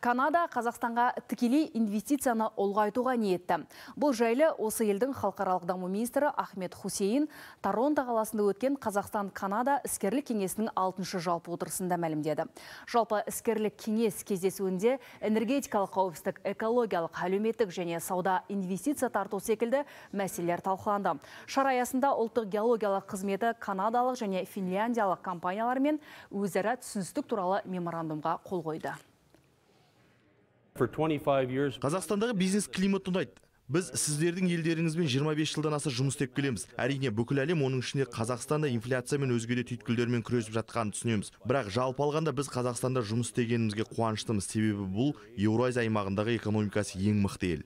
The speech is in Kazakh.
Канада Қазақстанға тікелей инвестицияны ұлғайтуға ниетті. Бұл жайлы осы елдің халықаралық даму министрі Ахмед Хусейн Торонто қаласында өткен Қазақстан-Канада іскерлік кеңесінің алтыншы жалпы отырысында мәлімдеді. Жалпы іскерлік кеңес кездесуінде энергетикалық қауіпсіздік, экологиялық, әлеуметтік және сауда инвестиция тарту секілді мәселелер талқыланды. Шара аясында ұлттық геологиялық қызметі канадалық және финляндиялық компаниялармен өзара түсіністік туралы меморандумға қол қойды. Қазақстандағы бизнес климат ұнайды. Біз сіздердің елдеріңізбен 25 жылдан аса жұмыс істеп келеміз. Әрине бүкіл әлем оның ішінде қазақстанда инфляция мен өзге де түйткілдермен күресіп жатқанын түсінеміз. Бірақ жалпы алғанда біз қазақстанда жұмыс істегенімізге қуаныштымыз. Себебі бұл еуразия аймағындағы экономикасы ең мықты ел.